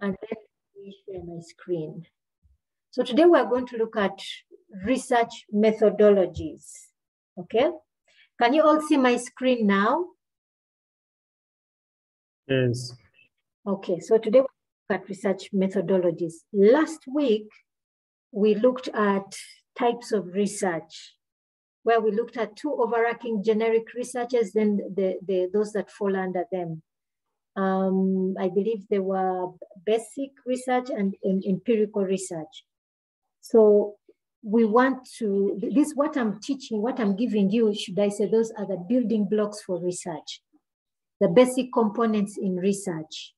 and then we share my screen. So today we're going to look at research methodologies. Okay. Can you all see my screen now? Yes. Okay, so today we look at research methodologies. Last week, we looked at types of research, where we looked at two overarching generic researches, then the, the, those that fall under them. Um, I believe there were basic research and, and empirical research. So we want to, this what I'm teaching, what I'm giving you, should I say, those are the building blocks for research, the basic components in research,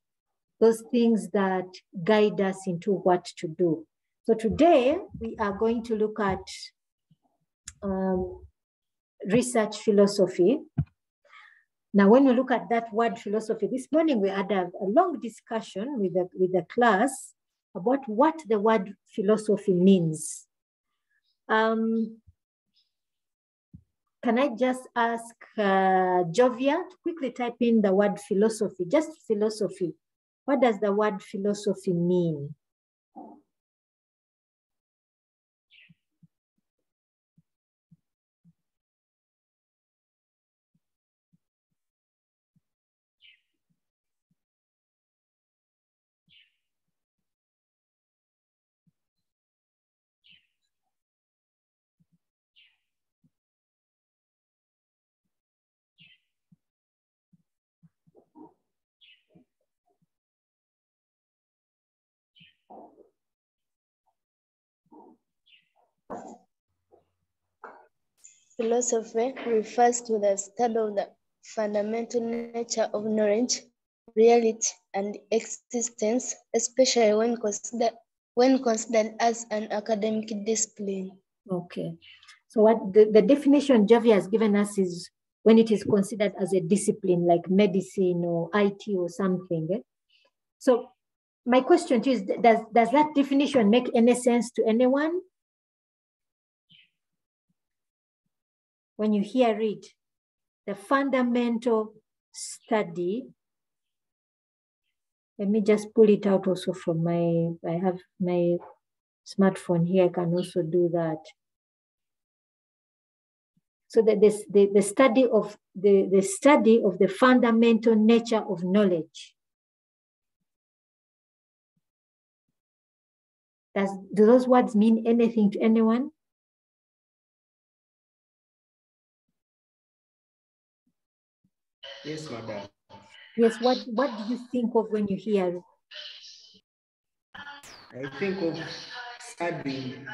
those things that guide us into what to do. So today we are going to look at um, research philosophy. Now, when we look at that word philosophy, this morning we had a, a long discussion with the, with the class about what the word philosophy means. Um, can I just ask uh, Jovia to quickly type in the word philosophy, just philosophy. What does the word philosophy mean? Philosophy refers to the study of the fundamental nature of knowledge, reality, and existence, especially when considered when considered as an academic discipline. Okay. So what the, the definition Jovia has given us is when it is considered as a discipline like medicine or IT or something. eh? So my question is, does, does that definition make any sense to anyone? When you hear it, the fundamental study, let me just pull it out also from my, I have my smartphone here, I can also do that. So that this, the, the study of the, the study of the fundamental nature of knowledge. Does do those words mean anything to anyone? Yes, madam. Yes, what, what do you think of when you hear? I think of studying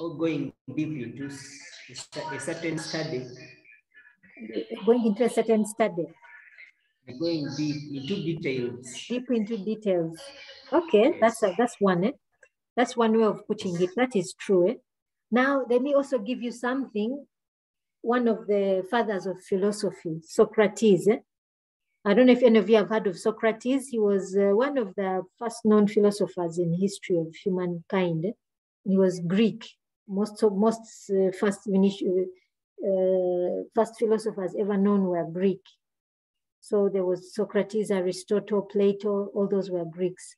or going deep into a certain study, going into a certain study, going deep into details. deep into details? Okay, that's a, that's one. Eh? That's one way of putting it. That is true. Eh? Now, let me also give you something. One of the fathers of philosophy, Socrates. eh? I don't know if any of you have heard of Socrates. He was uh, one of the first known philosophers in history of humankind. eh? He was Greek. Most of most uh, first initial, uh, first philosophers ever known were Greek. So there was Socrates, Aristotle, Plato, all those were Greeks.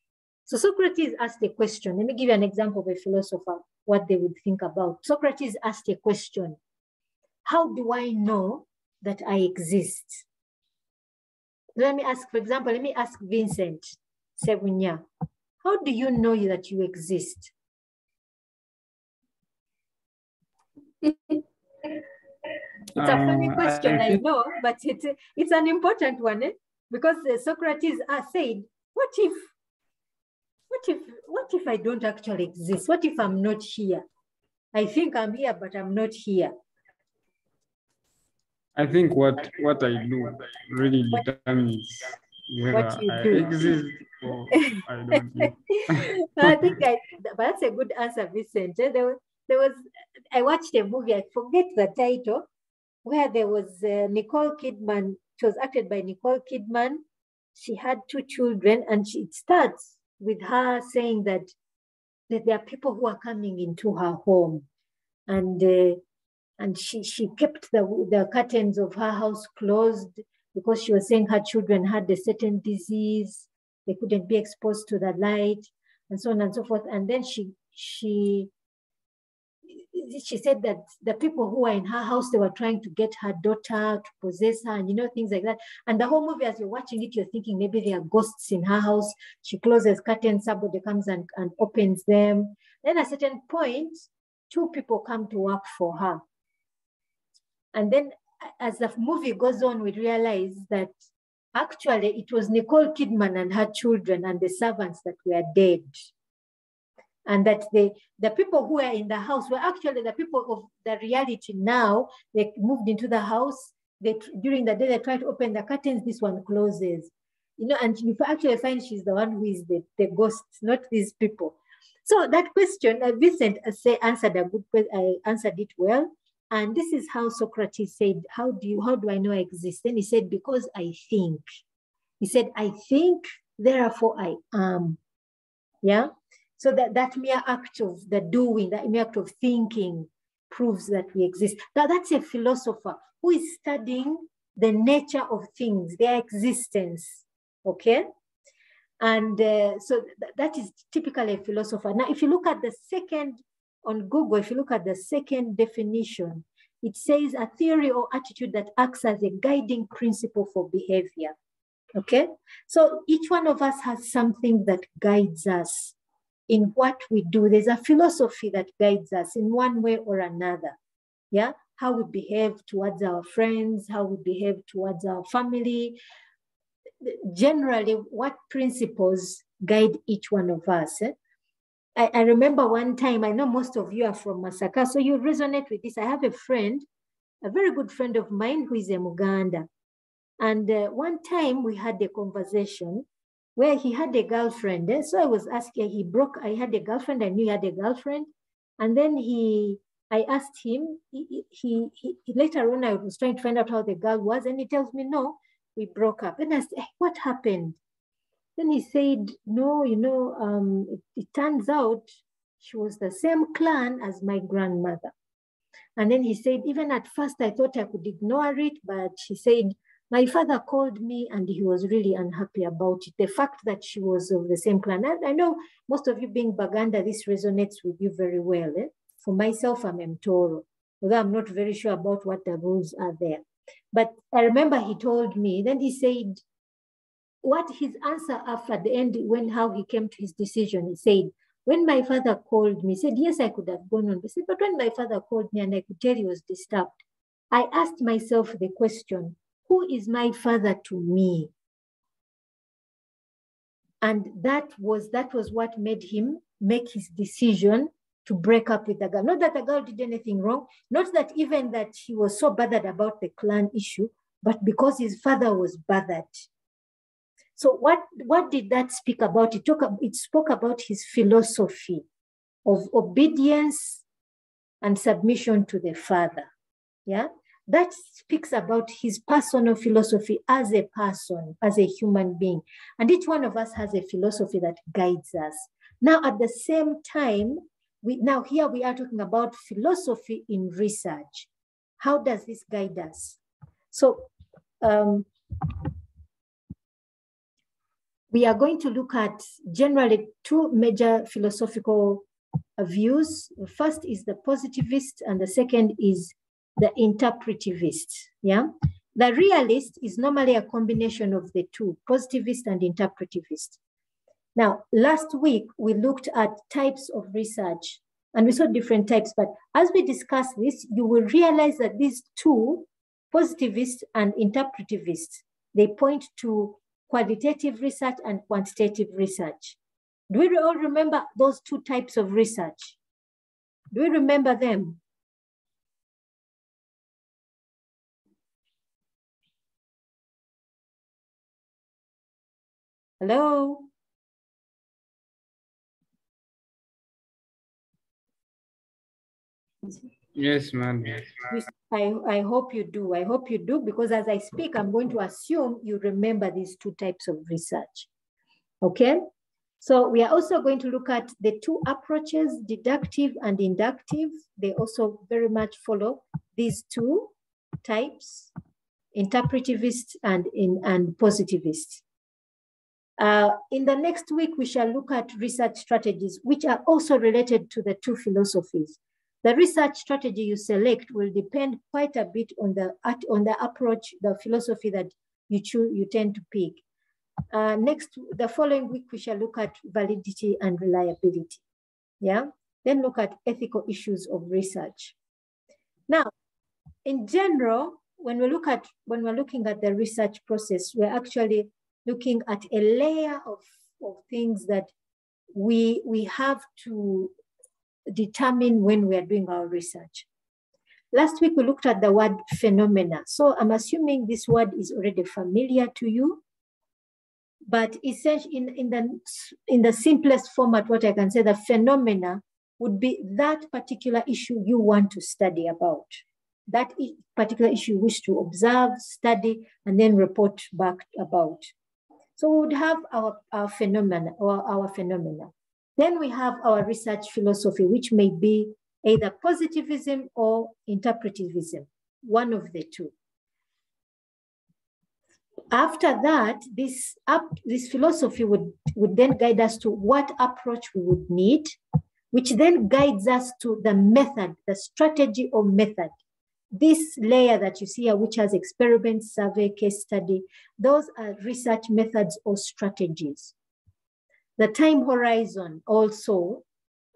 So Socrates asked a question. Let me give you an example of a philosopher, what they would think about. Socrates asked a question How do I know that I exist? Let me ask, for example, let me ask Vincent Segunya. How do you know that you exist? It's a funny Uh, question, I I know, but it's, it's an important one eh? because Socrates uh, said, what if, what if, what if I don't actually exist? What if I'm not here? I think I'm here, but I'm not here. I think what what I do really determines whether What you I do. exist or I don't. I think I, but that's a good answer, Vincent. There was, there was, I watched a movie, I forget the title, where there was uh, Nicole Kidman. It was acted by Nicole Kidman. She had two children, and she, it starts with her saying that, that there are people who are coming into her home, and uh, and she she kept the the curtains of her house closed because she was saying her children had a certain disease they couldn't be exposed to the light, and so on and so forth. And then she she she said that the people who were in her house, they were trying to get her daughter to possess her and, you know, things like that. And the whole movie, as you're watching it, you're thinking maybe there are ghosts in her house. She closes curtains, somebody comes and, and opens them. Then at a certain point, two people come to work for her. And then as the movie goes on, we realize that actually it was Nicole Kidman and her children and the servants that were dead and that the, the people who were in the house were actually the people of the reality now. They moved into the house. They, during the day, they try to open the curtains. This one closes. You know, and you actually find she's the one who is the, the ghost, not these people. So that question, uh, Vincent uh, say, answered a good question. Answered it well. And this is how Socrates said, how do you, how do I know I exist? Then he said, because I think. He said, I think, therefore I am. Yeah. So that, that mere act of the doing, that mere act of thinking proves that we exist. Now that's a philosopher who is studying the nature of things, their existence, okay? And uh, so th that is typically a philosopher. Now, if you look at the second, on Google, if you look at the second definition, it says a theory or attitude that acts as a guiding principle for behavior. Okay, so each one of us has something that guides us in what we do. There's a philosophy that guides us in one way or another. Yeah, how we behave towards our friends, how we behave towards our family. Generally, what principles guide each one of us. Eh? I, I remember one time, I know most of you are from Masaka, so you resonate with this. I have a friend, a very good friend of mine who is a Muganda. And uh, one time we had a conversation where he had a girlfriend. Eh? So I was asking, he broke, I had a girlfriend, I knew he had a girlfriend. And then he, I asked him, he, he, he, later on I was trying to find out how the girl was and he tells me, no, we broke up. And I said, hey, what happened? Then he said, no, you know, um, it, it turns out she was the same clan as my grandmother. And then he said, even at first I thought I could ignore it, but she said, my father called me and he was really unhappy about it. The fact that she was of the same clan. And I know most of you being Baganda, this resonates with you very well. Eh? For myself, I'm Mtoro, although I'm not very sure about what the rules are there. But I remember he told me, then he said, what his answer after the end, when how he came to his decision, he said, when my father called me, he said, yes, I could have gone on. He said, but when my father called me and I could tell he was disturbed, I asked myself the question, who is my father to me? And that was that was what made him make his decision to break up with the girl. Not that the girl did anything wrong, not that even that he was so bothered about the clan issue, but because his father was bothered. So what, what did that speak about? It, talk, it spoke about his philosophy of obedience and submission to the father. Yeah that speaks about his personal philosophy as a person, as a human being. And each one of us has a philosophy that guides us. Now, at the same time, we now here we are talking about philosophy in research. How does this guide us? So um, we are going to look at generally two major philosophical views. The first is the positivist, and the second is the interpretivist. Yeah. The realist is normally a combination of the two, positivist and interpretivist. Now, last week we looked at types of research and we saw different types, but as we discuss this, you will realize that these two, positivist and interpretivist, they point to qualitative research and quantitative research. Do we all remember those two types of research? Do we remember them? Hello? Yes, ma'am. I, I hope you do. I hope you do because as I speak, I'm going to assume you remember these two types of research. Okay? So we are also going to look at the two approaches, deductive and inductive. They also very much follow these two types, interpretivist and, in, and positivist. Uh, in the next week, we shall look at research strategies, which are also related to the two philosophies. The research strategy you select will depend quite a bit on the, on the approach, the philosophy that you choose, you tend to pick. Uh, next, the following week, we shall look at validity and reliability. Yeah, then look at ethical issues of research. Now, in general, when we look at when we're looking at the research process, we're actually looking at a layer of, of things that we we have to determine when we are doing our research. Last week we looked at the word phenomena. So I'm assuming this word is already familiar to you. But essentially in, in, the, in the simplest format, what I can say, the phenomena would be that particular issue you want to study about. That particular issue you wish to observe, study, and then report back about. So we would have our, our phenomena or our phenomena. Then we have our research philosophy, which may be either positivism or interpretivism, one of the two. After that, this, up, this philosophy would, would then guide us to what approach we would need, which then guides us to the method, the strategy or method. This layer that you see here, which has experiment, survey, case study, those are research methods or strategies. The time horizon also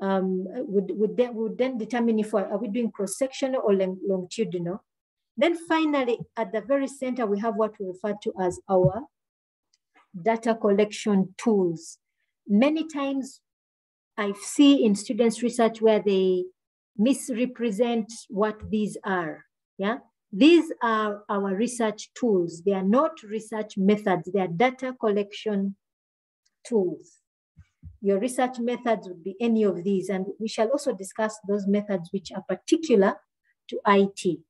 um, would, would, then, would then determine if are we doing cross-sectional or longitudinal. Then finally, at the very center, we have what we refer to as our data collection tools. Many times I see in students' research where they misrepresent what these are. Yeah, these are our research tools. They are not research methods. They are data collection tools. Your research methods would be any of these, and we shall also discuss those methods which are particular to IT.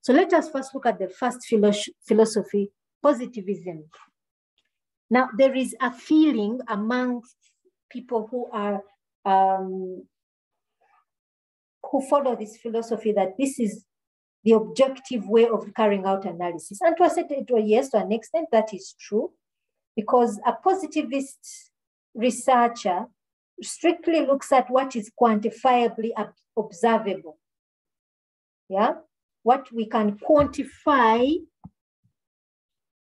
So let us first look at the first philosophy, positivism. Now, there is a feeling amongst people who are um, who follow this philosophy that this is the objective way of carrying out analysis. And to a certain yes, to an extent, that is true, because a positivist researcher strictly looks at what is quantifiably observable. Yeah, what we can quantify,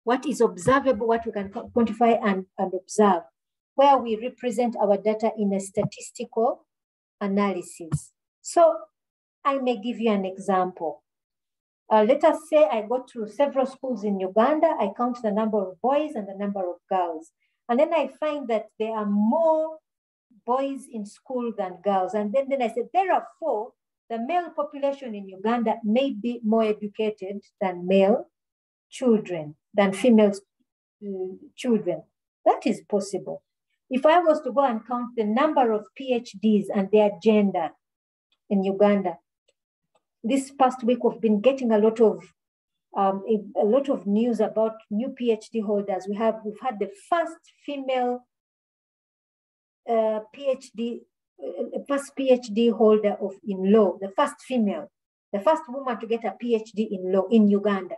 what is observable, what we can quantify and, and observe, where we represent our data in a statistical analysis. So I may give you an example. Uh, let us say I go to several schools in Uganda, I count the number of boys and the number of girls. And then I find that there are more boys in school than girls. And then, then I said, therefore, the male population in Uganda may be more educated than male children, than female uh, children. That is possible. If I was to go and count the number of PhDs and their gender in Uganda, this past week we've been getting a lot of um, a, a, lot of news about new PhD holders. We have we've had the first female uh, PhD, uh, first PhD holder of in law, the first female, the first woman to get a PhD in law in Uganda.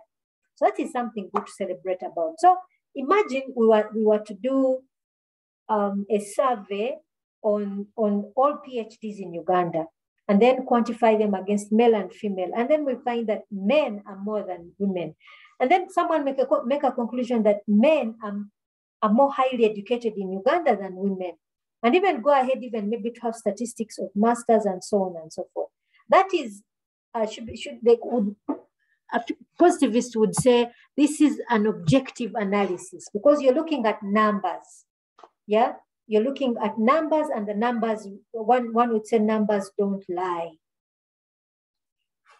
So that is something good to celebrate about. So imagine we were we were to do um, a survey on on all PhDs in Uganda and then quantify them against male and female. And then we find that men are more than women. And then someone make a, make a conclusion that men are, are more highly educated in Uganda than women. And even go ahead, even maybe to have statistics of masters and so on and so forth. That is, uh, should, should they would, a positivist would say this is an objective analysis because you're looking at numbers. Yeah, you're looking at numbers and the numbers, one, one would say numbers don't lie.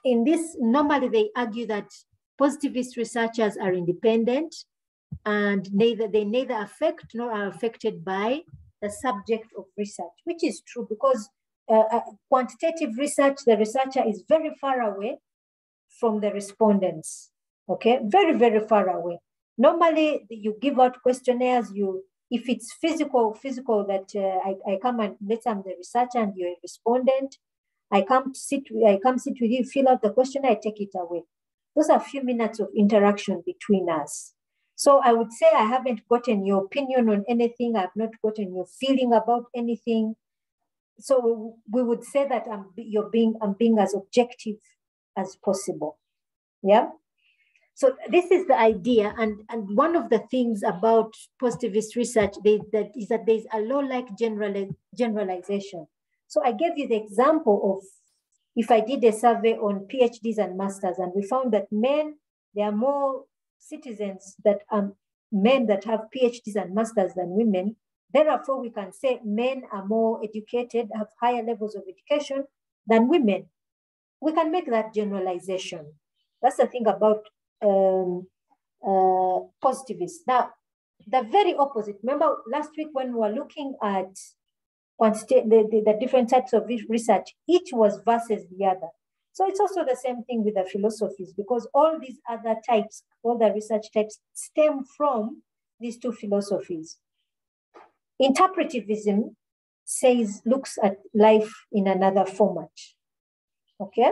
In this, normally they argue that positivist researchers are independent and neither they neither affect nor are affected by the subject of research, which is true because uh, uh, quantitative research, the researcher is very far away from the respondents, okay? Very, very far away. Normally, you give out questionnaires, you if it's physical, physical that uh, I, I come and let's say I'm the researcher and you're a respondent, I come to sit, I come sit with you, fill out the question, I take it away. Those are a few minutes of interaction between us. So I would say I haven't gotten your opinion on anything. I've not gotten your feeling about anything. So we would say that I'm you're being I'm being as objective as possible. Yeah. So this is the idea, and and one of the things about positivist research they, that is that there's a law-like general, generalization. So I gave you the example of if I did a survey on PhDs and masters, and we found that men there are more citizens that are men that have PhDs and masters than women. Therefore, we can say men are more educated, have higher levels of education than women. We can make that generalization. That's the thing about um, uh, positivists. Now, the very opposite. Remember last week when we were looking at the, the, the different types of research, each was versus the other. So it's also the same thing with the philosophies because all these other types, all the research types stem from these two philosophies. Interpretivism says, looks at life in another format. Okay?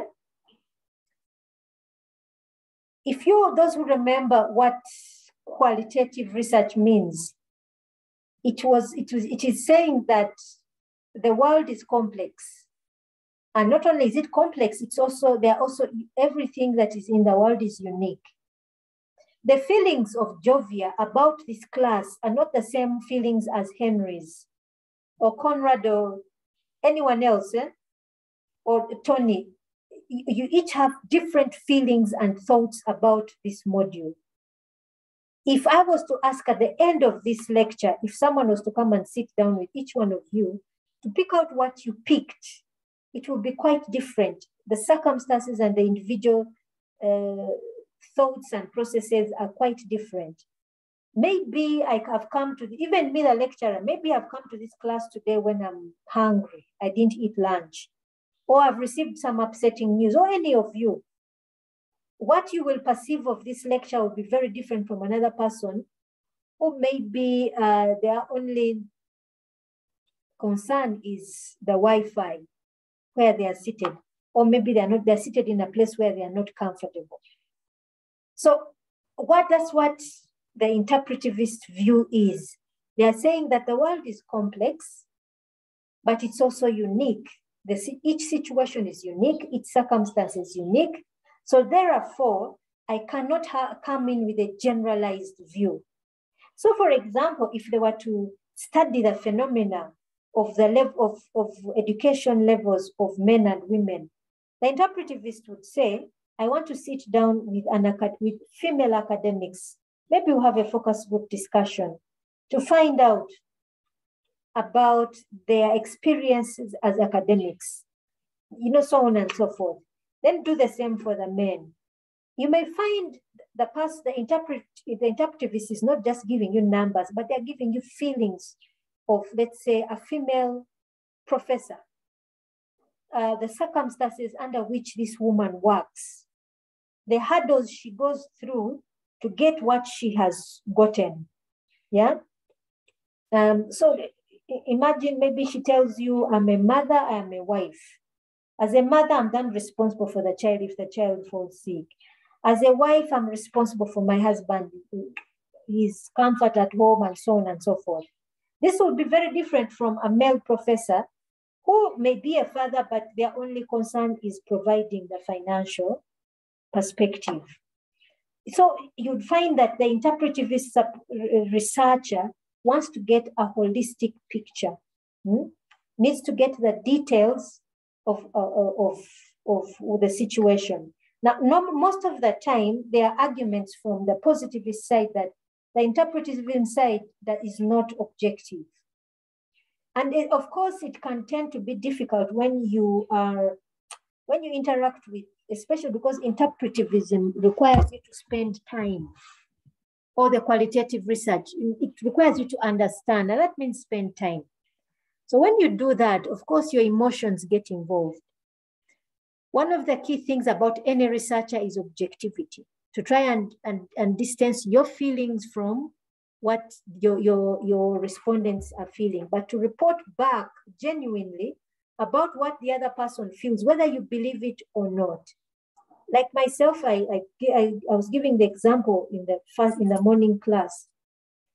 If you, those who remember what qualitative research means, it was, it was, it is saying that the world is complex. And not only is it complex, it's also, there are also, everything that is in the world is unique. The feelings of Jovia about this class are not the same feelings as Henry's or Conrad or anyone else, eh? or Tony you each have different feelings and thoughts about this module. If I was to ask at the end of this lecture, if someone was to come and sit down with each one of you to pick out what you picked, it would be quite different. The circumstances and the individual uh, thoughts and processes are quite different. Maybe I have come to, the, even me, the lecturer, maybe I've come to this class today when I'm hungry. I didn't eat lunch or have received some upsetting news, or any of you, what you will perceive of this lecture will be very different from another person who maybe uh, their only concern is the Wi-Fi where they are seated, or maybe they're not, they're seated in a place where they are not comfortable. So what that's what the interpretivist view is. They are saying that the world is complex, but it's also unique the, each situation is unique, each circumstance is unique. So therefore, I cannot come in with a generalized view. So for example, if they were to study the phenomena of the level of, of education levels of men and women, the interpretivist would say, I want to sit down with, an, with female academics. Maybe we'll have a focus group discussion to find out about their experiences as academics, you know, so on and so forth. Then do the same for the men. You may find the past, the interpret, the interpretivist is not just giving you numbers, but they're giving you feelings of, let's say, a female professor, uh, the circumstances under which this woman works, the hurdles she goes through to get what she has gotten. Yeah. Um, so imagine maybe she tells you, I'm a mother, I'm a wife. As a mother, I'm then responsible for the child if the child falls sick. As a wife, I'm responsible for my husband, his comfort at home, and so on and so forth. This would be very different from a male professor who may be a father, but their only concern is providing the financial perspective. So you'd find that the interpretivist researcher wants to get a holistic picture, hmm? needs to get the details of, uh, uh of, of, the situation. Now, no, most of the time, there are arguments from the positivist side that the interpretive side that is not objective. And it, of course, it can tend to be difficult when you are, when you interact with, especially because interpretivism requires you to spend time or the qualitative research, it requires you to understand, and that means spend time. So when you do that, of course, your emotions get involved. One of the key things about any researcher is objectivity, to try and, and, and distance your feelings from what your, your, your respondents are feeling, but to report back genuinely about what the other person feels, whether you believe it or not. Like myself, I, I, I, was giving the example in the first in the morning class.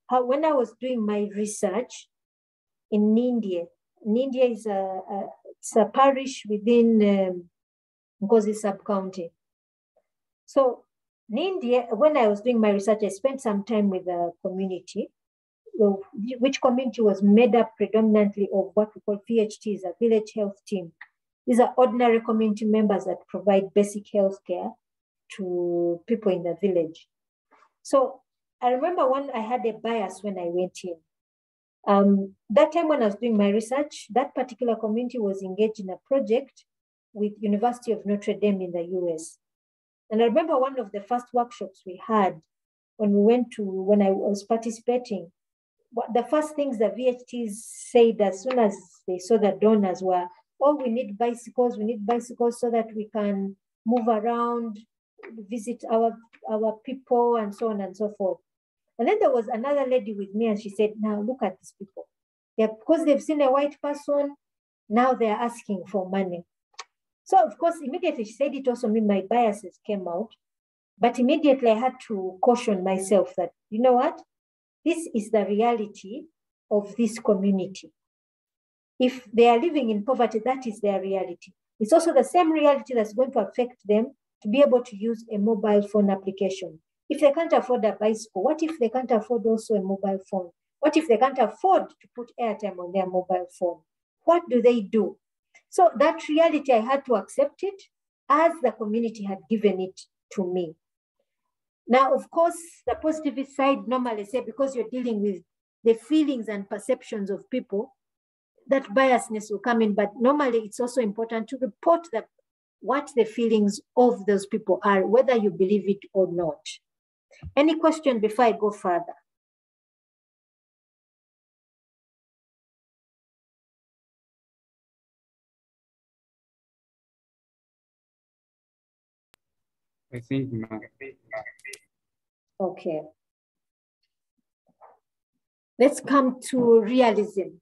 How when I was doing my research in India, India is a, a it's a parish within um, Ngozi sub-county. So in India, when I was doing my research, I spent some time with the community, which community was made up predominantly of what we call VHTs, a village health team. These are ordinary community members that provide basic health care to people in the village. So I remember when I had a bias when I went in. Um, that time when I was doing my research, that particular community was engaged in a project with University of Notre Dame in the US. And I remember one of the first workshops we had when we went to, when I was participating, the first things the VHTs said as soon as they saw the donors were, oh, we need bicycles, we need bicycles so that we can move around, visit our, our people and so on and so forth. And then there was another lady with me and she said, now look at these people. Yeah, because they've seen a white person, now they're asking for money. So of course, immediately she said it also mean my biases came out. But immediately I had to caution myself that, you know what? This is the reality of this community. If they are living in poverty, that is their reality. It's also the same reality that's going to affect them to be able to use a mobile phone application. If they can't afford a bicycle, what if they can't afford also a mobile phone? What if they can't afford to put airtime on their mobile phone? What do they do? So that reality, I had to accept it as the community had given it to me. Now, of course, the positivist side normally say because you're dealing with the feelings and perceptions of people, that biasness will come in. But normally, it's also important to report that what the feelings of those people are, whether you believe it or not. Any question before I go further? I think no. Okay. Let's come to realism.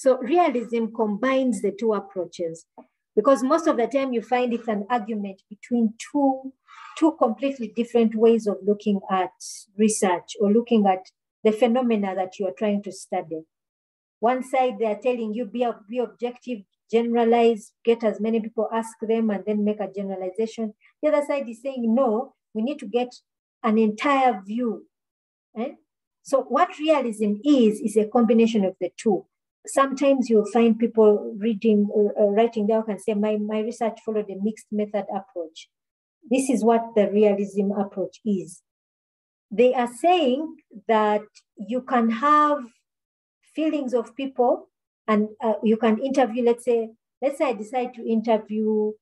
So realism combines the two approaches because most of the time you find it's an argument between two, two completely different ways of looking at research or looking at the phenomena that you are trying to study. One side, they're telling you be, be objective, generalize, get as many people, ask them, and then make a generalization. The other side is saying, no, we need to get an entire view. Eh? So what realism is, is a combination of the two. Sometimes you'll find people reading or, or writing down and say, my, my research followed a mixed method approach. This is what the realism approach is. They are saying that you can have feelings of people and uh, you can interview, let's say, let's say I decide to interview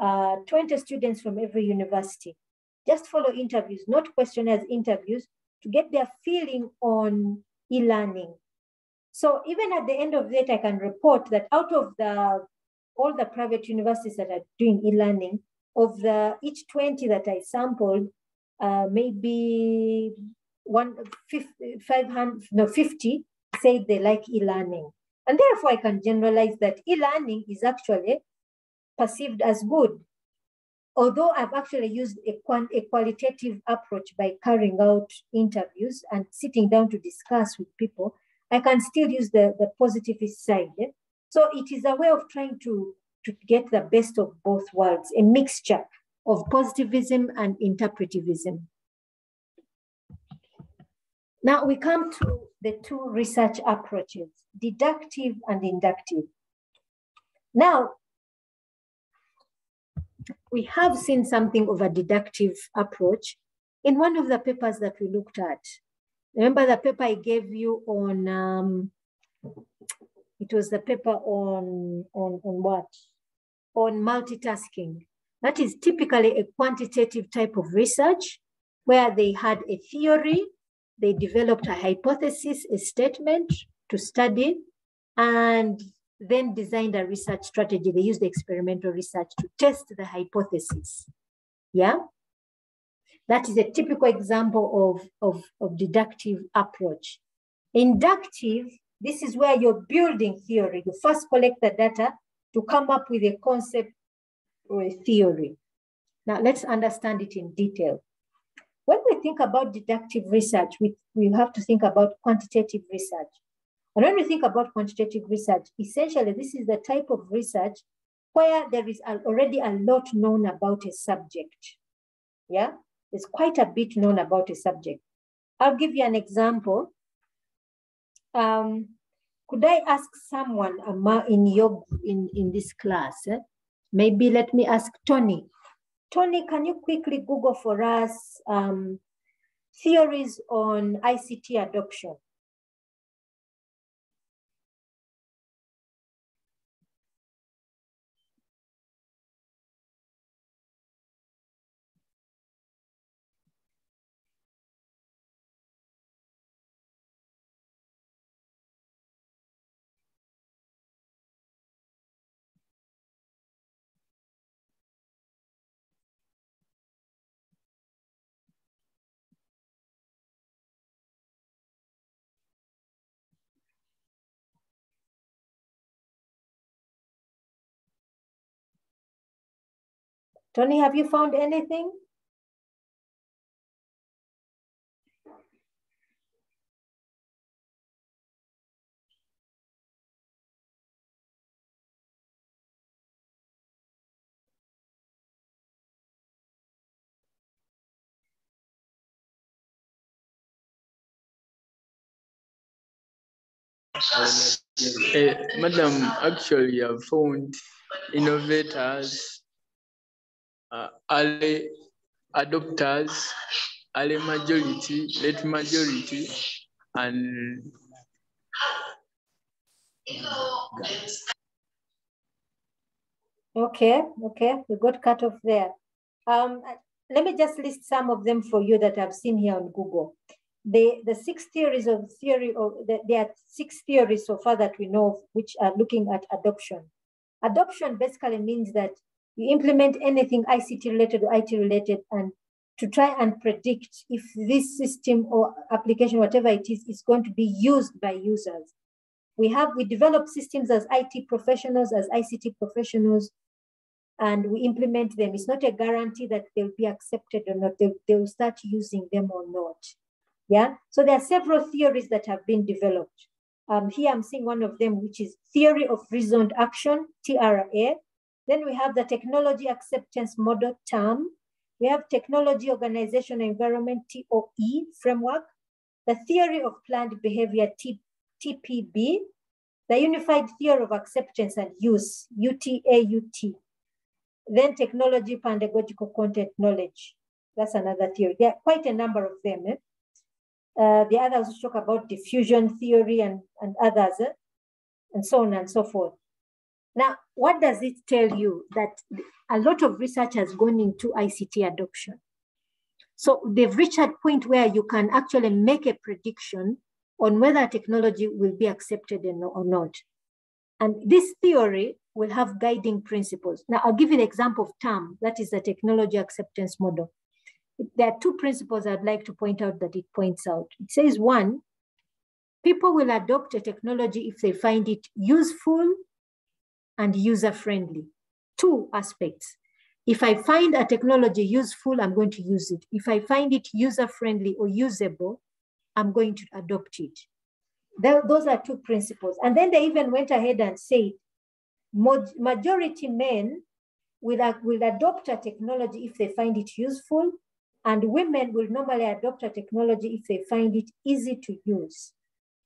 uh, 20 students from every university. Just follow interviews, not questionnaires, interviews to get their feeling on e-learning. So even at the end of that, I can report that out of the all the private universities that are doing e-learning, of the each 20 that I sampled, uh, maybe one 500 no 50 say they like e-learning and therefore, I can generalize that e-learning is actually perceived as good. Although I've actually used a, a qualitative approach by carrying out interviews and sitting down to discuss with people, I can still use the, the positivist side. Yeah? So it is a way of trying to, to get the best of both worlds, a mixture of positivism and interpretivism. Now we come to the two research approaches, deductive and inductive. Now, we have seen something of a deductive approach in one of the papers that we looked at. Remember the paper I gave you on, um, it was the paper on, on, on what? On multitasking. That is typically a quantitative type of research where they had a theory they developed a hypothesis, a statement to study, and then designed a research strategy. They used the experimental research to test the hypothesis. Yeah? That is a typical example of, of, of deductive approach. Inductive, this is where you're building theory. You first collect the data to come up with a concept or a theory. Now let's understand it in detail. When we think about deductive research, we, we have to think about quantitative research. And when we think about quantitative research, essentially this is the type of research where there is already a lot known about a subject. Yeah, there's quite a bit known about a subject. I'll give you an example. Um, could I ask someone in your in, in this class? Eh? Maybe let me ask Tony. Tony, can you quickly Google for us um, theories on ICT adoption? Tony, have you found anything? Uh, Madam, actually, I've found innovators uh, early adopters, early majority, late majority, and Okay, okay, we got cut off there. Um, let me just list some of them for you that I've seen here on Google. The, the six theories of theory, of the, there are six theories so far that we know of which are looking at adoption. Adoption basically means that you implement anything ICT related or IT related and to try and predict if this system or application, whatever it is, is going to be used by users. We have, we develop systems as IT professionals, as ICT professionals, and we implement them. It's not a guarantee that they'll be accepted or not. They, they will start using them or not. Yeah. So there are several theories that have been developed. Um, here I'm seeing one of them, which is theory of reasoned action, TRA. Then we have the technology acceptance model TAM. We have technology organization environment, TOE framework, the theory of planned behavior, T, TPB, the unified theory of acceptance and use, UTAUT. Then technology pedagogical content knowledge. That's another theory. There are quite a number of them. Eh? Uh, the others talk about diffusion theory and, and others, eh? and so on and so forth. Now, what does it tell you? That a lot of research has gone into ICT adoption. So they've reached a point where you can actually make a prediction on whether technology will be accepted or not. And this theory will have guiding principles. Now, I'll give you an example of TAM, that is the technology acceptance model. There are two principles I'd like to point out that it points out. It says one, people will adopt a technology if they find it useful and user-friendly. Two aspects. If I find a technology useful, I'm going to use it. If I find it user-friendly or usable, I'm going to adopt it. those are two principles. And then they even went ahead and said, majority men will, will adopt a technology if they find it useful, and women will normally adopt a technology if they find it easy to use.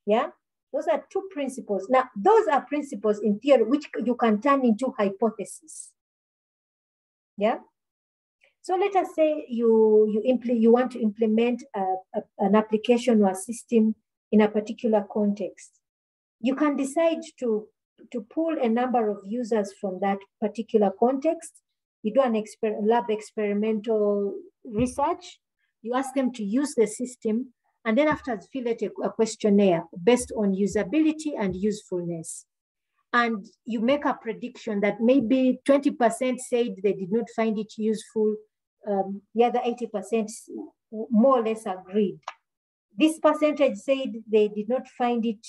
Yeah? Those are two principles. Now, those are principles in theory which you can turn into hypotheses. Yeah. So let us say you you impl- you want to implement a, a, an application or a system in a particular context. You can decide to to pull a number of users from that particular context. You do an exper- lab experimental research. You ask them to use the system and then afterwards fill out a, a questionnaire based on usability and usefulness. And you make a prediction that maybe 20% said they did not find it useful, um, the other 80% more or less agreed. This percentage said they did not find it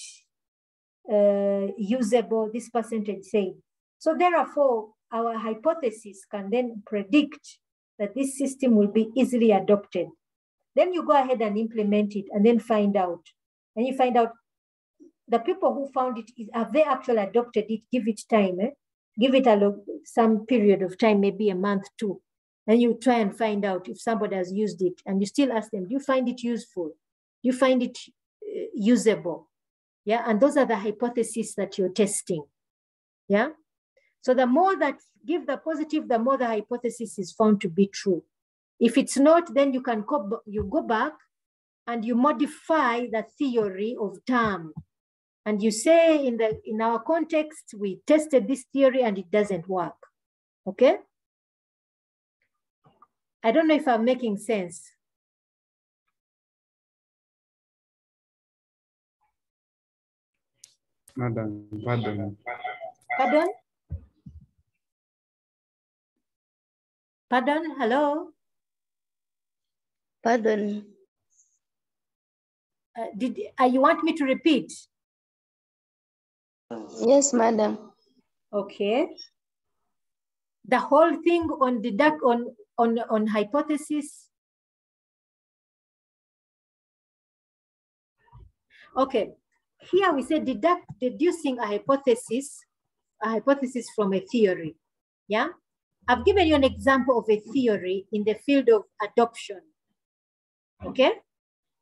uh, usable, this percentage said. So therefore, our hypothesis can then predict that this system will be easily adopted. Then you go ahead and implement it and then find out. And you find out the people who found it, have they actually adopted it? Give it time, eh? give it a some period of time, maybe a month, two. And you try and find out if somebody has used it and you still ask them, do you find it useful? Do you find it uh, usable? Yeah, and those are the hypotheses that you're testing. Yeah, so the more that give the positive, the more the hypothesis is found to be true. If it's not, then you can go, you go back and you modify the theory of TAM. And you say in the in our context, we tested this theory and it doesn't work. Okay? I don't know if I'm making sense. Madam, pardon. Pardon? Pardon, hello? Pardon. Uh, did uh, you want me to repeat? Yes, madam. Okay. The whole thing on deduct on on on hypothesis. Okay. Here we say deduct deducing a hypothesis, a hypothesis from a theory. Yeah. I've given you an example of a theory in the field of adoption, okay,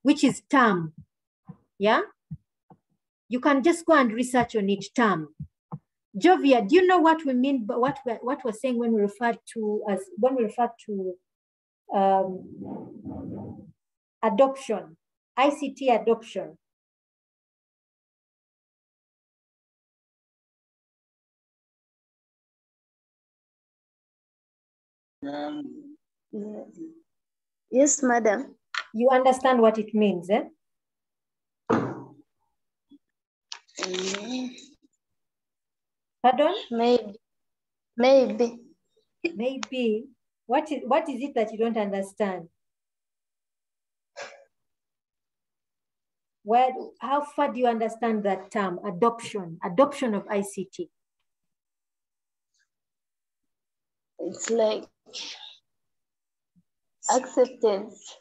which is TAM, yeah? You can just go and research on each term. Jovia, do you know what we mean, but what we're, what we're saying when we refer to, as when we refer to um, adoption, ICT adoption? Um, yes, madam. You understand what it means, eh? Pardon? Maybe. Maybe. Maybe. What is, what is it that you don't understand? Where, how far do you understand that term, adoption, adoption of ICT? It's like acceptance.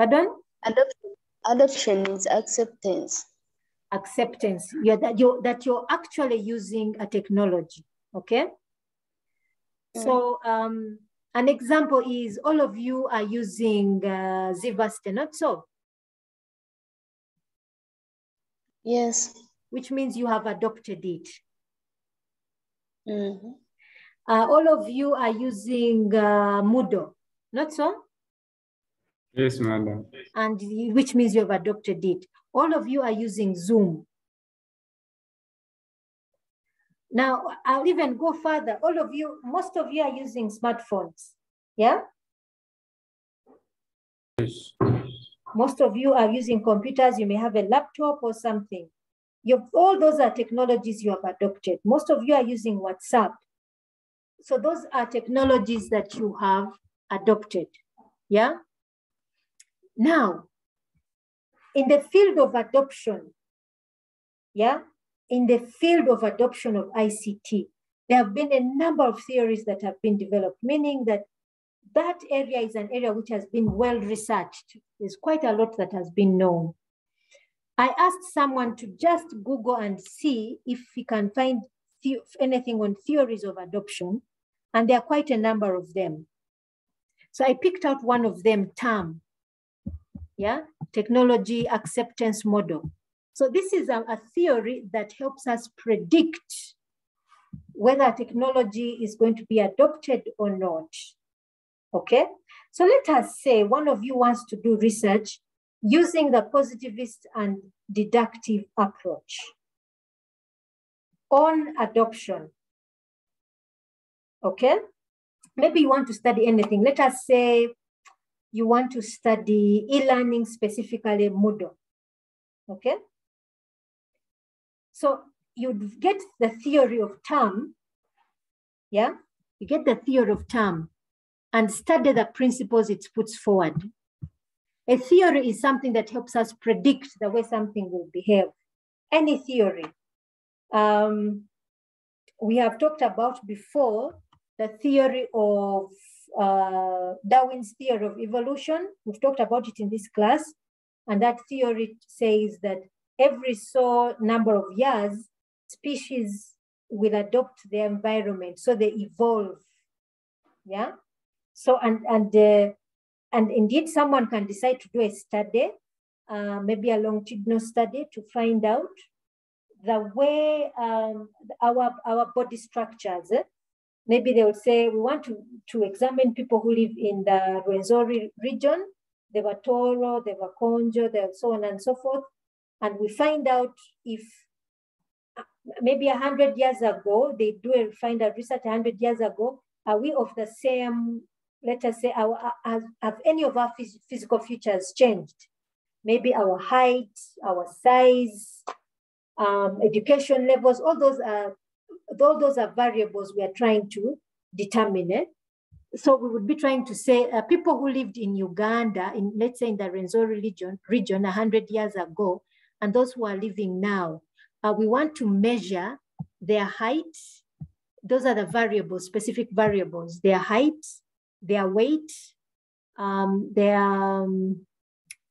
Pardon? Adoption, adoption is acceptance. Acceptance. Yeah, that you're that you're actually using a technology. Okay. Mm. So um, an example is all of you are using uh, Zivaste, not so? Yes. Which means you have adopted it. Mm -hmm. Uh, all of you are using uh, Moodle, not so? Yes, madam. And which means you have adopted it. All of you are using Zoom. Now, I'll even go further. All of you, most of you are using smartphones. Yeah? Yes. Most of you are using computers. You may have a laptop or something. You've, all those are technologies you have adopted. Most of you are using WhatsApp. So those are technologies that you have adopted. Yeah? Now, in the field of adoption, yeah, in the field of adoption of ICT, there have been a number of theories that have been developed, meaning that that area is an area which has been well researched. There's quite a lot that has been known. I asked someone to just Google and see if he can find anything on theories of adoption, and there are quite a number of them. So I picked out one of them, TAM, yeah, technology acceptance model. So this is a, a theory that helps us predict whether technology is going to be adopted or not. Okay, so let us say one of you wants to do research using the positivist and deductive approach on adoption. Okay, maybe you want to study anything. Let us say you want to study e-learning, specifically Moodle. Okay, so you get the theory of TAM, yeah? You get the theory of TAM and study the principles it puts forward. A theory is something that helps us predict the way something will behave. Any theory. Um, we have talked about before the theory of uh, Darwin's theory of evolution. We've talked about it in this class. And that theory says that every so number of years, species will adopt their environment. So they evolve. Yeah. So, and, and, uh, and indeed someone can decide to do a study, uh, maybe a longitudinal study to find out the way um, our, our body structures, eh? Maybe they would say, we want to, to examine people who live in the Rwenzori region, they were Toro, they were Konjo, they so on and so forth. And we find out if uh, maybe a hundred years ago, they do a, find a research a hundred years ago, are we of the same, let us say, our, have, have any of our phys physical features changed? Maybe our height, our size, um, education levels, all those are all those are variables we are trying to determine. it. So we would be trying to say uh, people who lived in Uganda, in let's say in the Rwenzori region, region 100 years ago, and those who are living now, uh, we want to measure their height. Those are the variables, specific variables, their height, their weight, um, their um,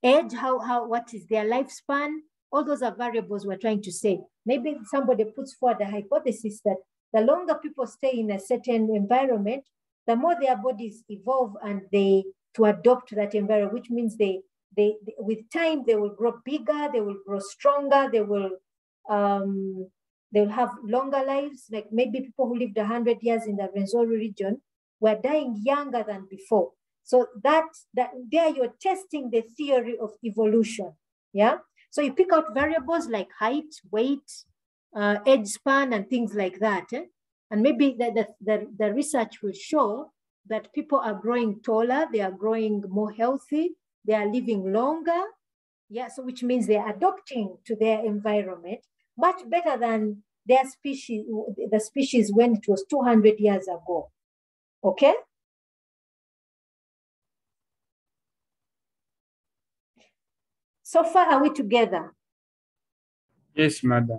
age, how, how, what is their lifespan, all those are variables we're trying to say. Maybe somebody puts forward a hypothesis that the longer people stay in a certain environment, the more their bodies evolve and they to adopt that environment, which means they, they, they with time they will grow bigger, they will grow stronger, they will um, they will have longer lives. Like maybe people who lived 100 years in the Rwenzori region were dying younger than before. So that, that there you're testing the theory of evolution. Yeah. So you pick out variables like height, weight, uh, age span, and things like that. Eh? And maybe the, the, the, the research will show that people are growing taller, they are growing more healthy, they are living longer. Yeah, so which means they're adapting to their environment much better than their species, the species when it was 200 years ago. Okay? So far, are we together? Yes, madam.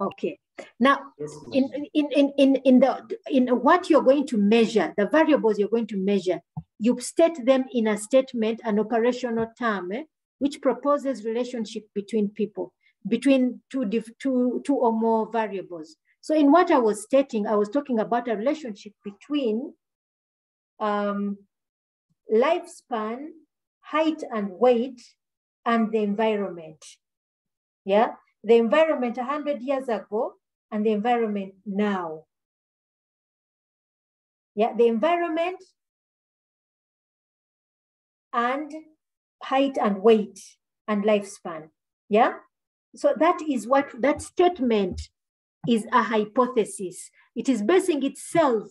Okay. Now, in, in, in, in, in, the, in what you're going to measure, the variables you're going to measure, you state them in a statement, an operational term, eh, which proposes relationship between people, between two, two, two or more variables. So in what I was stating, I was talking about a relationship between um, lifespan, height and weight, and the environment. Yeah, the environment 100 years ago and the environment now. Yeah, the environment and height and weight and lifespan. Yeah, so that is what that statement is a hypothesis. It is basing itself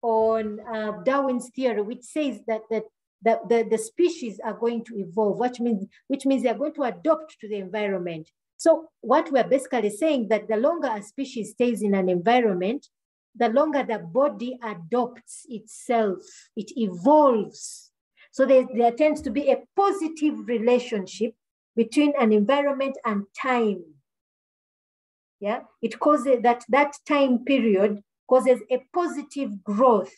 on uh, Darwin's theory, which says that, that the, the, the species are going to evolve, which means, which means they're going to adapt to the environment. So what we're basically saying that the longer a species stays in an environment, the longer the body adopts itself, it evolves. So there, there tends to be a positive relationship between an environment and time. Yeah, it causes that that time period causes a positive growth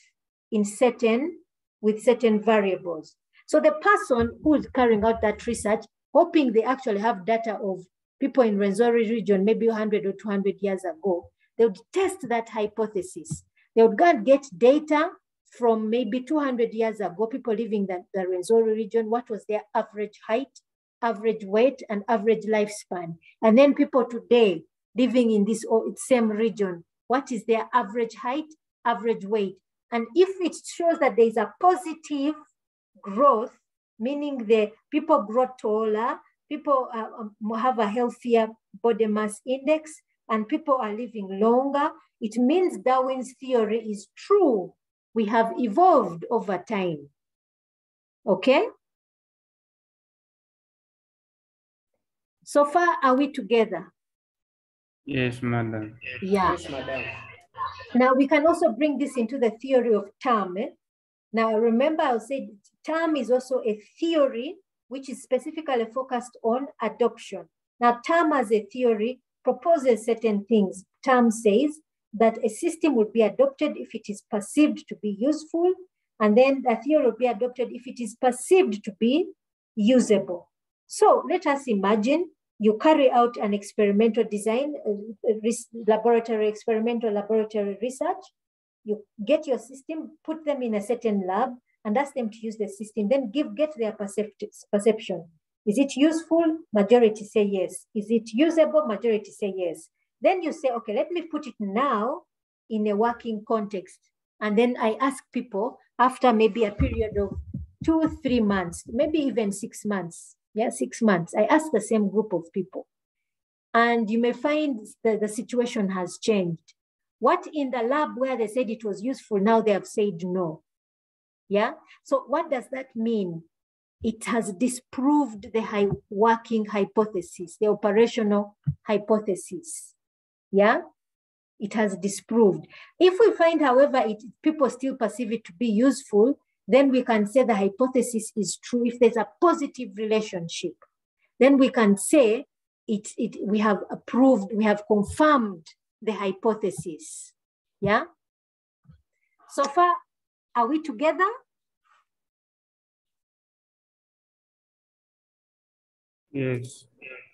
in certain with certain variables. So the person who is carrying out that research, hoping they actually have data of people in Rwenzori region, maybe 100 or 200 years ago, they would test that hypothesis. They would go and get data from maybe 200 years ago, people living in the, the Rwenzori region, what was their average height, average weight, and average lifespan. And then people today living in this same region, what is their average height, average weight, and if it shows that there is a positive growth, meaning the people grow taller, people uh, um, have a healthier body mass index, and people are living longer, it means Darwin's theory is true. We have evolved over time. Okay? So far, are we together? Yes, madam. Yeah. Yes, madam. Now we can also bring this into the theory of TAM. Eh? Now remember I said TAM is also a theory which is specifically focused on adoption. Now TAM as a theory proposes certain things. TAM says that a system would be adopted if it is perceived to be useful And then the theory will be adopted if it is perceived to be usable. So let us imagine you carry out an experimental design, uh, laboratory, experimental laboratory research. You get your system, put them in a certain lab, and ask them to use the system. Then give get their perception. Is it useful? Majority say yes. Is it usable? Majority say yes. Then you say, okay, let me put it now in a working context. And then I ask people after maybe a period of two, three months, maybe even six months. Yeah, six months. I ask the same group of people. And you may find that the situation has changed. What in the lab where they said it was useful, now they have said no. Yeah. So what does that mean? It has disproved the high working hypothesis, the operational hypothesis. Yeah. It has disproved. If we find, however, it, people still perceive it to be useful, then we can say the hypothesis is true. If there's a positive relationship, then we can say it, it we have approved, we have confirmed the hypothesis. Yeah. So far, are we together? Yes.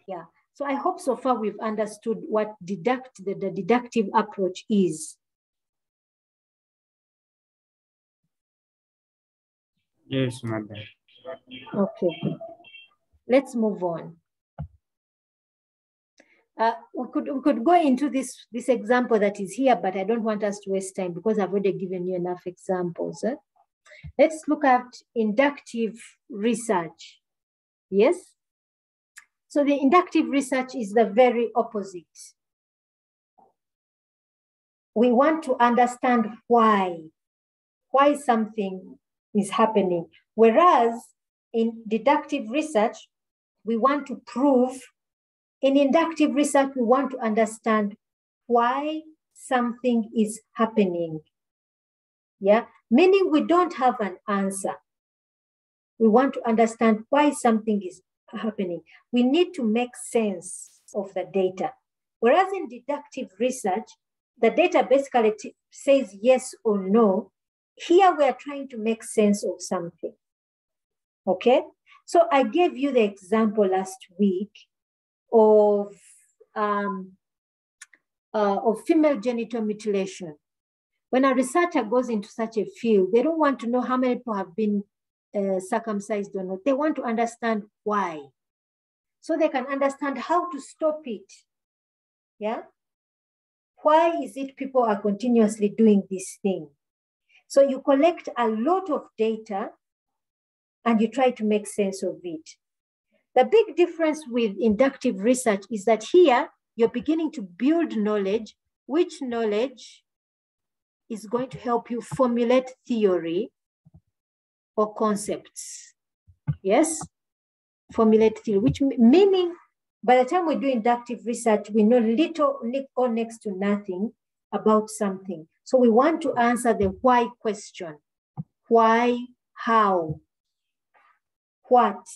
Yeah. So I hope so far we've understood what deduct the, the deductive approach is. Yes, madam. Okay. Let's move on. Uh, we could we could go into this this example that is here, but I don't want us to waste time because I've already given you enough examples. Eh? Let's look at inductive research. Yes. So the inductive research is the very opposite. We want to understand why, why something is happening. Whereas in deductive research, we want to prove, in inductive research, we want to understand why something is happening. Yeah, meaning we don't have an answer. We want to understand why something is happening. We need to make sense of the data. Whereas in deductive research, the data basically says yes or no. Here we are trying to make sense of something. Okay? So I gave you the example last week of, um, uh, of female genital mutilation. When a researcher goes into such a field, they don't want to know how many people have been uh, circumcised or not. They want to understand why. So they can understand how to stop it. Yeah? Why is it people are continuously doing this thing? So you collect a lot of data and you try to make sense of it. The big difference with inductive research is that here you're beginning to build knowledge, which knowledge is going to help you formulate theory or concepts. Yes? Formulate theory, which meaning by the time we do inductive research, we know little or next to nothing about something. So we want to answer the why question. Why, how, what?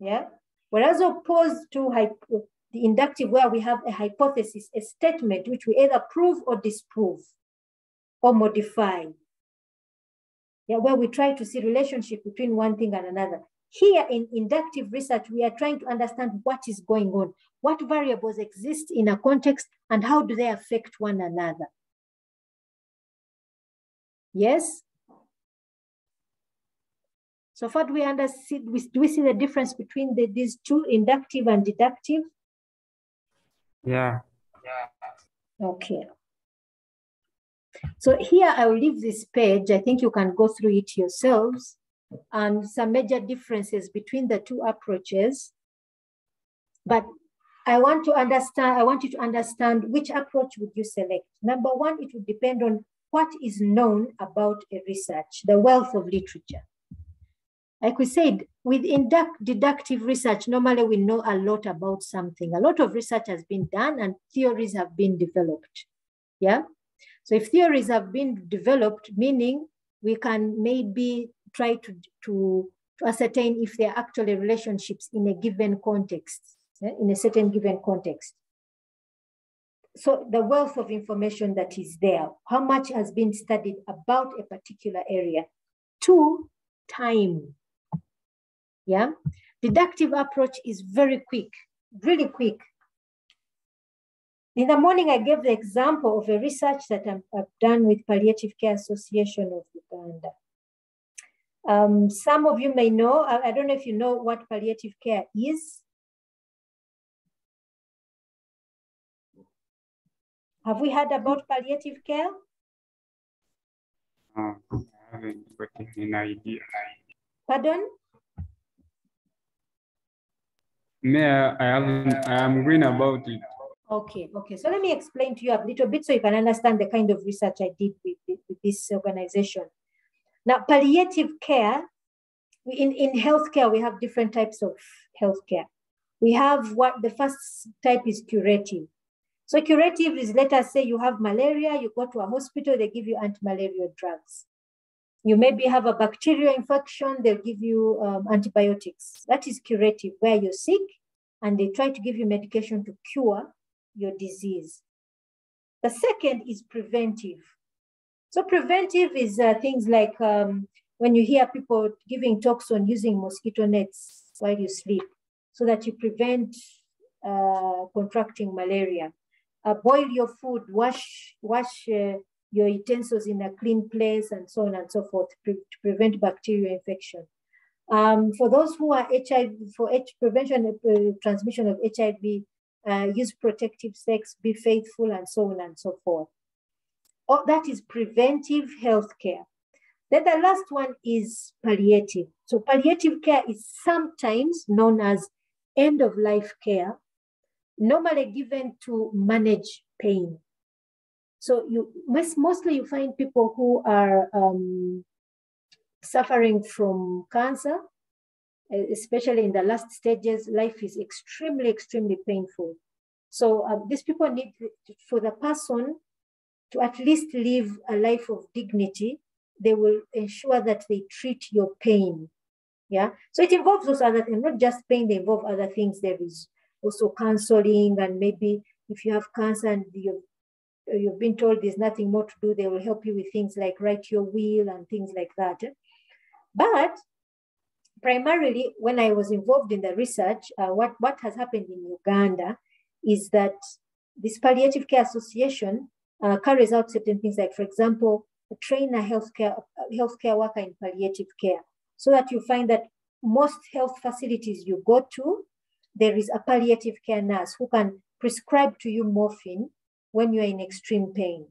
Yeah. Whereas opposed to the inductive where we have a hypothesis, a statement which we either prove or disprove or modify. Yeah, where we try to see relationship between one thing and another. Here in inductive research, we are trying to understand what is going on, what variables exist in a context, and how do they affect one another. Yes? So far, do we understand, do we see the difference between the, these two, inductive and deductive? Yeah. Okay. So here I will leave this page. I think you can go through it yourselves and some major differences between the two approaches. But I want to understand, I want you to understand which approach would you select. Number one, it would depend on what is known about a research, the wealth of literature. Like we said, with deductive research, normally we know a lot about something. A lot of research has been done and theories have been developed. Yeah. So if theories have been developed, meaning we can maybe try to, to, to ascertain if there are actually relationships in a given context, eh, in a certain given context. so the wealth of information that is there, how much has been studied about a particular area. Two, time. Yeah, deductive approach is very quick, really quick. In the morning, I gave the example of a research that i have done with Palliative Care Association of Uganda. Um, some of you may know, I, I don't know if you know what palliative care is. Have we heard about palliative care? Uh, I haven't an idea. Pardon? May I, haven't, I am reading about it. Okay, okay. So let me explain to you a little bit so you can understand the kind of research I did with, with this organization. Now, palliative care, in, in healthcare, we have different types of healthcare. We have what the first type is curative. So curative is, let us say you have malaria, you go to a hospital, they give you anti-malarial drugs. You maybe have a bacterial infection, they'll give you um, antibiotics. That is curative, where you're sick and they try to give you medication to cure your disease. The second is preventive. So preventive is uh, things like um, when you hear people giving talks on using mosquito nets while you sleep so that you prevent uh, contracting malaria uh, boil your food, wash, wash uh, your utensils in a clean place, and so on and so forth pre to prevent bacterial infection. Um, for those who are HIV, for H prevention uh, transmission of HIV, uh, use protective sex, be faithful, and so on and so forth. Oh, that is preventive health care. Then the last one is palliative. So palliative care is sometimes known as end of life care normally given to manage pain. So you mostly you find people who are um, suffering from cancer, especially in the last stages, life is extremely, extremely painful. So um, these people need for the person to at least live a life of dignity. They will ensure that they treat your pain. Yeah. So it involves those other things, not just pain, they involve other things. There is also counseling and maybe if you have cancer and you've, you've been told there's nothing more to do, they will help you with things like write your will and things like that. But primarily, when I was involved in the research, uh, what, what has happened in Uganda is that this Palliative Care Association uh, carries out certain things like, for example, train a healthcare, healthcare worker in palliative care so that you find that most health facilities you go to, there is a palliative care nurse who can prescribe to you morphine when you're in extreme pain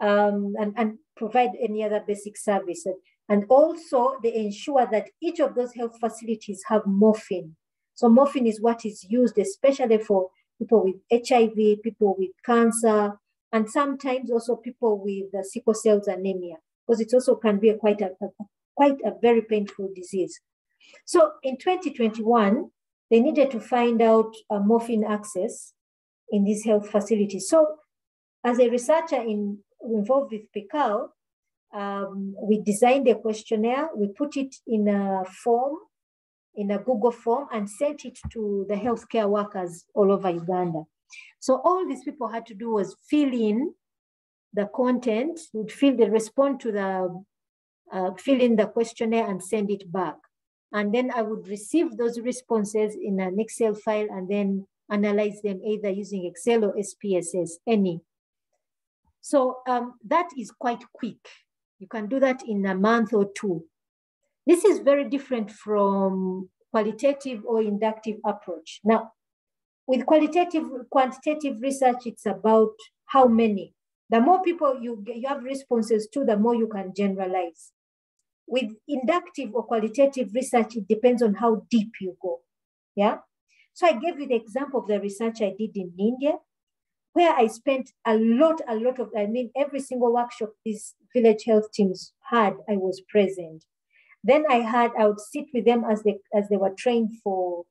um, and, and provide any other basic service. And also they ensure that each of those health facilities have morphine. So morphine is what is used especially for people with HIV, people with cancer, and sometimes also people with uh, sickle cells anemia, because it also can be a quite a, a, quite a very painful disease. So in 2021, they needed to find out uh, morphine access in these health facilities. So as a researcher in, involved with PICAL, um, we designed a questionnaire, we put it in a form, in a Google form and sent it to the healthcare workers all over Uganda. So all these people had to do was fill in the content, would fill the respond to the, uh, fill in the questionnaire and send it back. And then I would receive those responses in an Excel file and then analyze them either using Excel or SPSS, any. So um, that is quite quick. You can do that in a month or two. This is very different from qualitative or inductive approach. Now, with qualitative, quantitative research, it's about how many. The more people you, you have responses to, the more you can generalize. With inductive or qualitative research, it depends on how deep you go. Yeah. So I gave you the example of the research I did in India, where I spent a lot, a lot of, I mean, every single workshop these village health teams had, I was present. Then I had, I would sit with them as they, as they were trained for,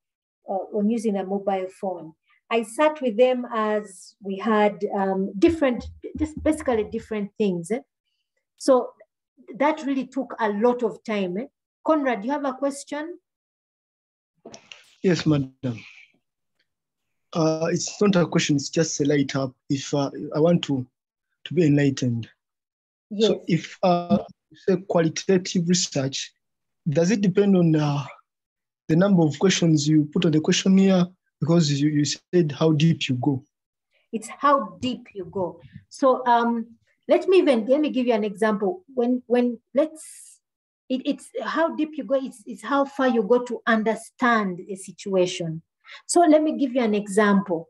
uh, on using a mobile phone. I sat with them as we had um, different, just basically different things. So that really took a lot of time. Eh? Conrad, you have a question? Yes, madam. uh, it's not a question, it's just a light up. If uh, I want to, to be enlightened. Yes. So if uh, say qualitative research, does it depend on uh, the number of questions you put on the questionnaire? Because you, you said how deep you go. It's how deep you go. So um, let me even let me give you an example. When when let's it, it's how deep you go. It's, it's how far you go to understand a situation. So let me give you an example.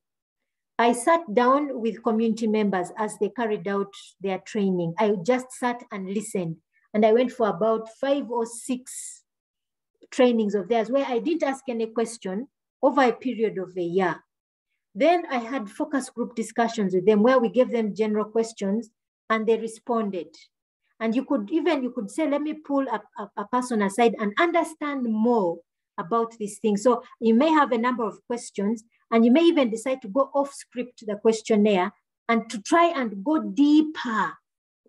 I sat down with community members as they carried out their training. I just sat and listened. And I went for about five or six trainings of theirs where I didn't ask any question over a period of a year. Then I had focus group discussions with them where we gave them general questions and they responded. And you could even, you could say, let me pull a, a, a person aside and understand more about these things. So you may have a number of questions and you may even decide to go off script the questionnaire and to try and go deeper.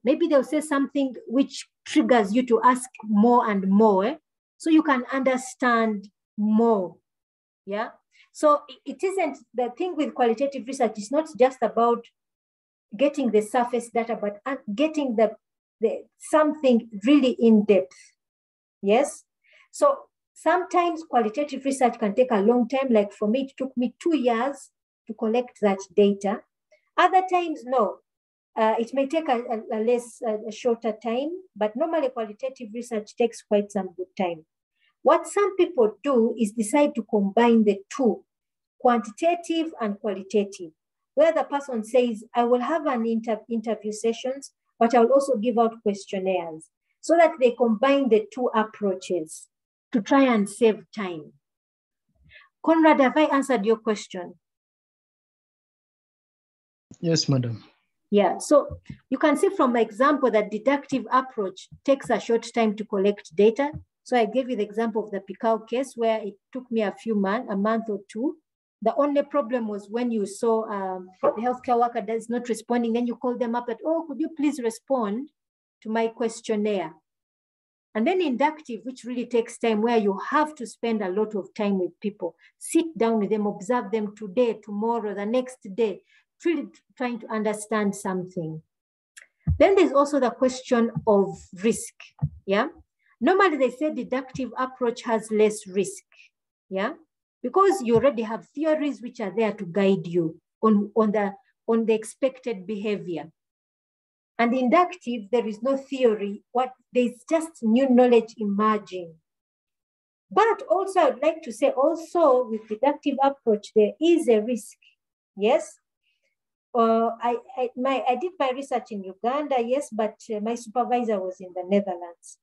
Maybe they'll say something which triggers you to ask more and more so you can understand more. Yeah. So it isn't the thing with qualitative research, it's not just about getting the surface data, but getting the, the something really in depth. Yes. So sometimes qualitative research can take a long time. Like for me, it took me two years to collect that data. Other times, no. Uh, it may take a, a, less, a shorter time, but normally qualitative research takes quite some good time. What some people do is decide to combine the two, quantitative and qualitative, where the person says, I will have an inter interview sessions, but I will also give out questionnaires so that they combine the two approaches to try and save time. Conrad, have I answered your question? Yes, madam. Yeah, so you can see from my example that deductive approach takes a short time to collect data. So I gave you the example of the Picao case where it took me a few months, a month or two. The only problem was when you saw um, the healthcare worker that's not responding, then you call them up that, oh, could you please respond to my questionnaire? And then inductive, which really takes time, where you have to spend a lot of time with people, sit down with them, observe them today, tomorrow, the next day, really trying to understand something. Then there's also the question of risk. Yeah. Normally they say deductive approach has less risk. Yeah. Because you already have theories which are there to guide you on, on, the, on the expected behavior. And inductive, there is no theory. What there's just new knowledge emerging. But also, I'd like to say also with deductive approach, there is a risk. Yes. Uh, I, I, my, I did my research in Uganda, yes, but uh, my supervisor was in the Netherlands.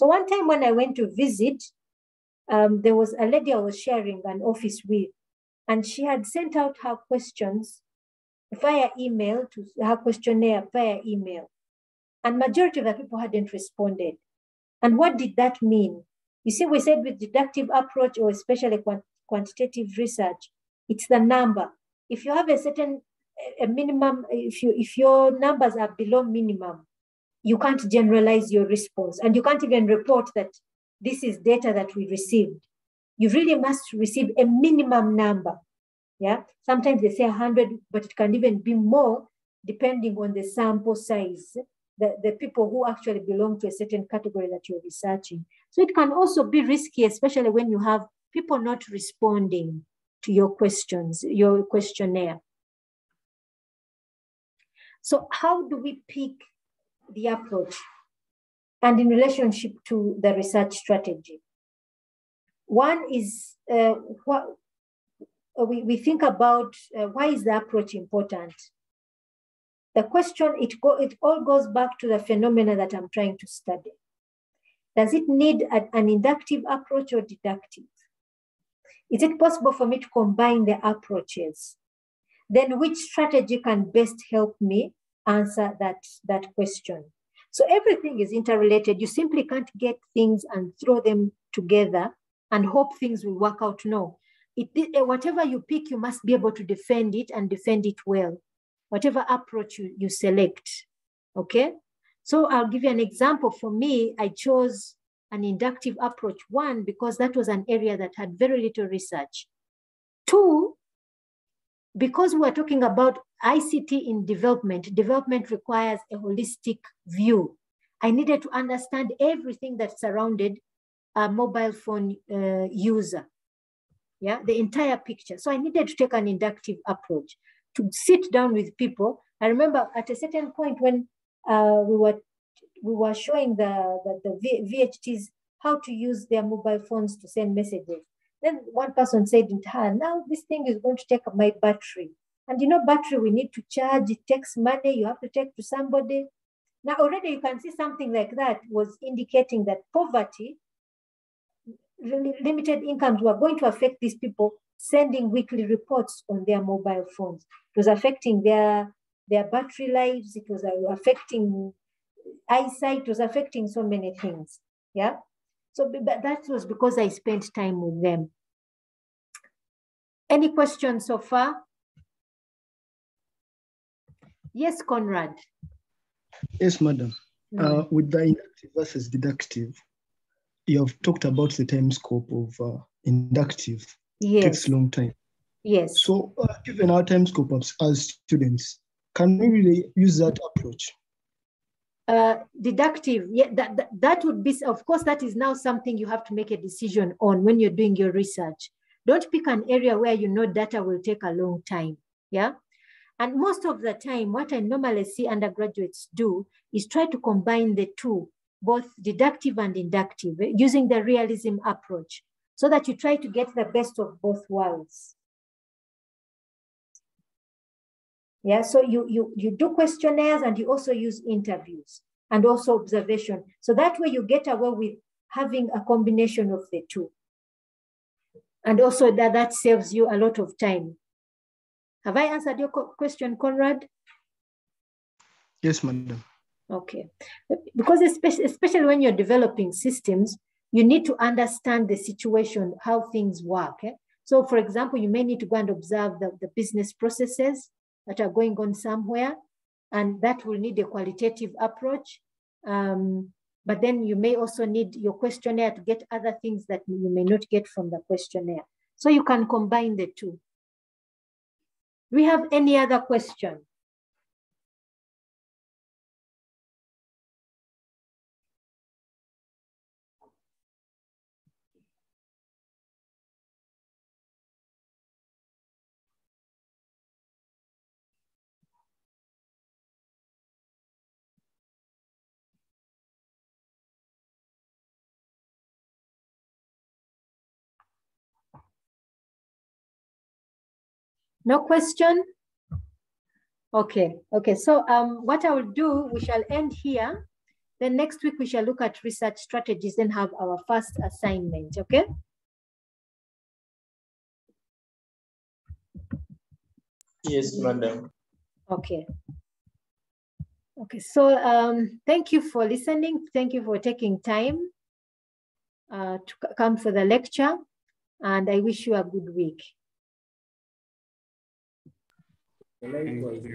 So one time when I went to visit, um, there was a lady I was sharing an office with, and she had sent out her questions via email to her questionnaire via email. And majority of the people hadn't responded. And what did that mean? You see, we said with deductive approach or especially quant quantitative research, it's the number. If you have a certain a minimum, if you if your numbers are below minimum, you can't generalize your response, and you can't even report that this is data that we received. You really must receive a minimum number. Yeah, sometimes they say 100, but it can even be more depending on the sample size, the, the people who actually belong to a certain category that you're researching. So it can also be risky, especially when you have people not responding to your questions, your questionnaire. So how do we pick the approach and in relationship to the research strategy? One is uh, what we, we think about uh, why is the approach important? The question, it, go, it all goes back to the phenomena that I'm trying to study. Does it need a, an inductive approach or deductive? Is it possible for me to combine the approaches? Then which strategy can best help me answer that, that question? So everything is interrelated. You simply can't get things and throw them together and hope things will work out. No, it, eh, whatever you pick, you must be able to defend it and defend it well, whatever approach you, you select, okay? So I'll give you an example. For me, I chose an inductive approach, one, because that was an area that had very little research. Two, because we're talking about ICT in development, development requires a holistic view. I needed to understand everything that surrounded a mobile phone uh, user. Yeah, the entire picture. So I needed to take an inductive approach to sit down with people. I remember at a certain point when uh, we were we were showing the, the, the VHTs how to use their mobile phones to send messages. Then one person said in turn, now this thing is going to take my battery. And you know, battery we need to charge, it takes money, you have to take to somebody. Now already you can see something like that was indicating that poverty, limited incomes were going to affect these people sending weekly reports on their mobile phones. It was affecting their, their battery lives, it was affecting eyesight, it was affecting so many things. Yeah. So that was because I spent time with them. Any questions so far? Yes, Conrad. Yes, madam. Mm. Uh, with the inductive versus deductive, you have talked about the time scope of uh, inductive. Yes. It takes a long time. Yes. So, uh, given our time scope as, as students, can we really use that approach? Uh, deductive, yeah, that, that, that would be, of course, that is now something you have to make a decision on when you're doing your research. Don't pick an area where you know data will take a long time, yeah? And most of the time, what I normally see undergraduates do is try to combine the two, both deductive and inductive, using the realism approach, so that you try to get the best of both worlds. Yeah, so you, you, you do questionnaires and you also use interviews and also observation. So that way you get away with having a combination of the two. And also that, that saves you a lot of time. Have I answered your question, Conrad? Yes, madam. Okay. Because especially, especially when you're developing systems, you need to understand the situation, how things work. Eh? So for example, you may need to go and observe the, the business processes that are going on somewhere, and that will need a qualitative approach. Um, but then you may also need your questionnaire to get other things that you may not get from the questionnaire. So you can combine the two. Do we have any other question? No question? Okay, okay. So um, what I will do, we shall end here. Then next week we shall look at research strategies and have our first assignment, okay? Yes, madam. Okay. Okay, so um, thank you for listening. Thank you for taking time uh, to come for the lecture. And I wish you a good week. Likewise